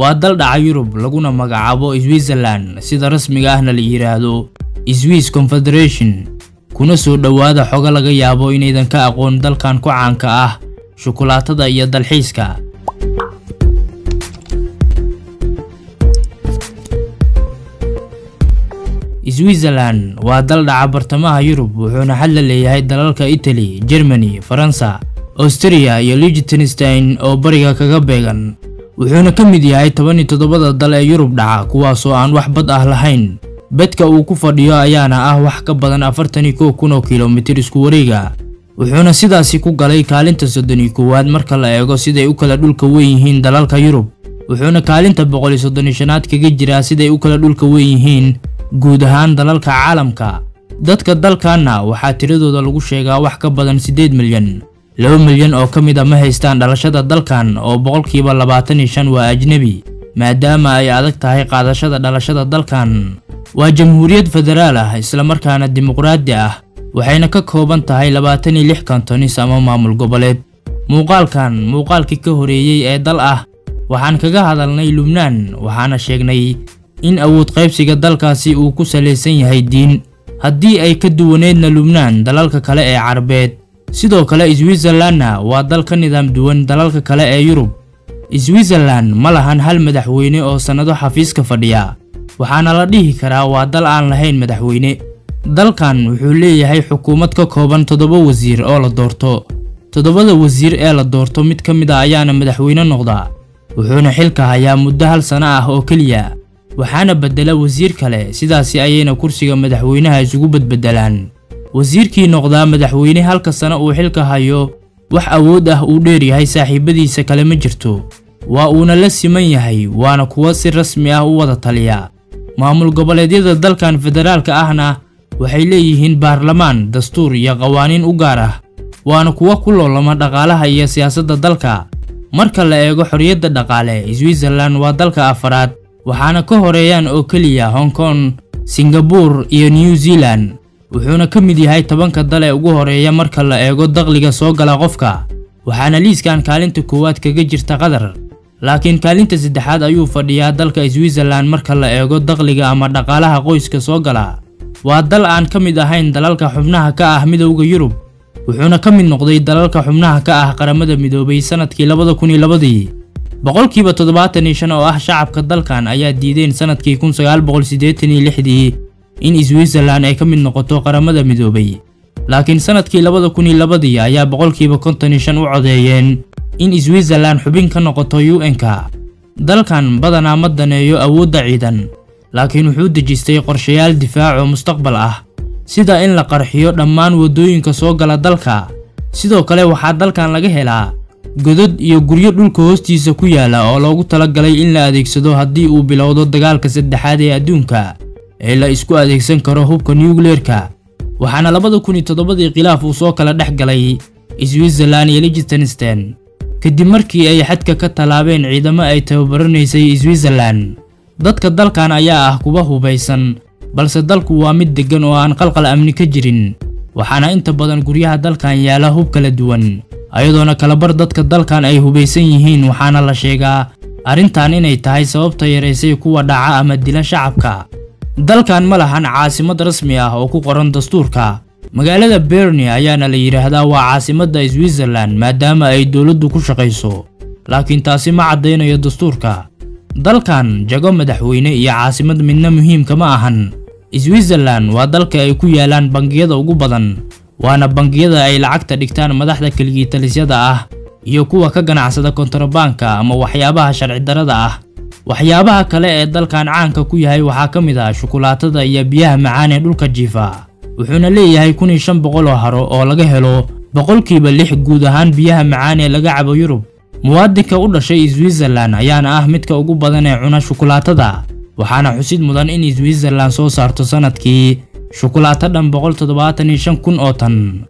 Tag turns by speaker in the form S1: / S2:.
S1: waa dal dhaca yurub laguna magacaabo switzerland sida rasmiga ahna la yidhaahdo swiss confederation kuna soo dhowaada xogo laga yaabo inaydan ka aqoon dalkan ku caanka ah shukulaatada iyo dalxiiska. Switzerland waa dal dhaca bartamaha yurub wuxuuna xad la leeyahay dalalka italy germany faransa austria iyo liechtenstein oo bariga kaga beegan wuxuuna ka mid yahay toban iyo toddobada dal ee yurub dhaca kuwaasoo aan wax bad ah lahayn. Bedka uu ku fadhiyo ayaana ah wax ka badan afartan iyo kow kun oo kilomitir isku wareega wuxuuna sidaasi ku galay kaalinta soddon iyo koowaad marka la eego siday u kala dhulka weyn yihiin dalalka yurub. Wuxuuna kaalinta boqol iyo soddon iyo shanaad kaga jiraa siday u kala dhulka weyn yihiin guud ahaan dalalka caalamka. Dadka dalkanna waxaa tiradooda lagu sheegaa wax ka badan siddeed milyan laba milyan oo ka mid a ma haystaan dhalashada dalkan oo boqolkiiba labaatan iyo shan waa ajnebi maadaama ay adag tahay qaadashada dhalashada dalkan. Waa jamhuuriyad federaal ah islamarkaana dimuqraadi ah waxayna ka kooban tahay labaatan iyo lix kantonis ama maamul goboleed. Muuqaalkan muuqaalkii ka horeeyey ee dal ah waxaan kaga hadalnay lubnaan waxaana sheegnay in awood qaybsiga dalkaasi uu ku salaysan yahay diin. Haddii ay ka duwaneedna lubnaan dalalka kale ee carabeed sidoo kale switzerlandna waa dal ka nidaam duwan dalalka kale ee yurub. Switzerland ma lahan hal madaxweyne oo sannado xafiiska fadhiya waxaana la dhihi karaa waa dal aan lahayn madaxweyne. Dalkan wuxuu leeyahay xukuumad ka kooban toddoba wasiir oo la doorto. Toddobada wasiir ee la doorto mid ka mid a ayaana madaxweyne noqda wuxuuna xilka hayaa muddo hal sano ah oo keliya waxaana beddela wasiir kale sidaasi ayayna kursiga madaxweynaha isugu badbedelaan wasiirkii noqdaa madaxweyne halka sano uu xilka hayo wax awood ah uu dheeryahay saaxiibadiisa kale ma jirto. Waa uuna la siman yahay waana kuwa si rasmi ah u wada taliya. Maamul goboleedyada dalkan federaalka ahna waxay leeyihiin baarlamaan dastuur iyo qawaaniin u gaar ah. Waana kuwa ku loolama dhaqaalaha iyo siyaasadda dalka. Marka la eego xorriyadda dhaqaale switzerland waa dalka afaraad waxaana ka horeeyaan oo keliya hong kong singabur iyo new zealand wuxuuna ka mid yahay tobanka dal ee ugu horreeya marka la eego dakhliga soo gala qofka waxaana liiskan kaalinta koowaad kaga jirta qatar laakiin kaalinta saddexaad ayuu fadhiyaa dalka switzerland marka la eego dakhliga ama dhaqaalaha qoyska soo gala. Waa dal aan ka mid ahayn dalalka xubnaha ka ah midowda yurub wuxuuna ka mid noqday dalalka xubnaha ka ah qaramada midoobay sannadkii labada kun iyo labadii. Boqolkiiba toddobaatan iyo shan oo ah shacabka dalkan ayaa diideen sannadkii kun sagaal boqol siddeetan iyo lixdii in switzerland ay ka mid noqoto qaramada midoobay. Laakiin sannadkii labada kun iyo labadii ayaa boqolkiiba konton iyo shan u codeeyeen in switzerland xubin ka noqoto u n-ka dalkan badanaa ma daneeyo awoodda ciidan laakiin wuxuu dejistay qorshayaal difaac oo mustaqbal ah. Sida in la qarxiyo dhammaan waddooyinka soo gala dalka sidoo kale waxaa dalkan laga helaa godod iyo guryo dhulka hoostiisa ku yaalla oo loogu talagalay in la adeegsado haddii uu bilowdo dagaalka saddexaad ee adduunka ee la isku adeegsan karo hubka nuukleerka waxaana labada kun iyo toddobadii khilaaf uu soo kala dhex galay switzerland iyo liechtenstein kadib markii ay xadka ka tallaabeen ciidamo ay tababaranaysay switzerland dadka dalkan ayaa ah kuwa hubaysan balse dalku waa mid deggan oo aan qalqal amni ka jirin. Waxaana inta badan guryaha dalkan yaalla hub kala duwan ayadoona kalabar dadka dalkan ay hubaysan yihiin waxaana la sheegaa arrintan inay tahay sababta yaraysay kuwa dhaca ama dila shacabka dalkan ma lahan caasimad rasmi ah oo ku qoran dastuurka. Magaalada berni ayaana la yidhaahdaa waa caasimadda switzerland maadaama ay dowladdu ku shaqayso laakiin taasi ma caddaynayo dastuurka. Dalkan jago madaxweyne iyo caasimad midna muhiimka ma ahan. Switzerland waa dalka ay ku yaalaan bangiyada ugu badan waana bangiyada ay lacagta dhigtaan madaxda keligiitalisyada ah iyo kuwa ka ganacsada kontrabaanka ama waxyaabaha sharci darada ah waxyaabaha kale ee dalkan caanka ku yahay waxaa ka mid ah shukulaatada iyo biyaha macaan ee dhulka jiifa. Wuxuuna leeyahay kun iyo shan boqol oo haro oo laga helo boqolkiiba lix guud ahaan biyaha macaan ee laga cabo yurub. Muwaadinka u dhashay switzerland ayaana ah midka ugu badan ee cuna shukulaatada waxaana xusid mudan in switzerland soo saarto sannadkii shukulaato dhan boqol toddobaatan iyo shan kun oo tan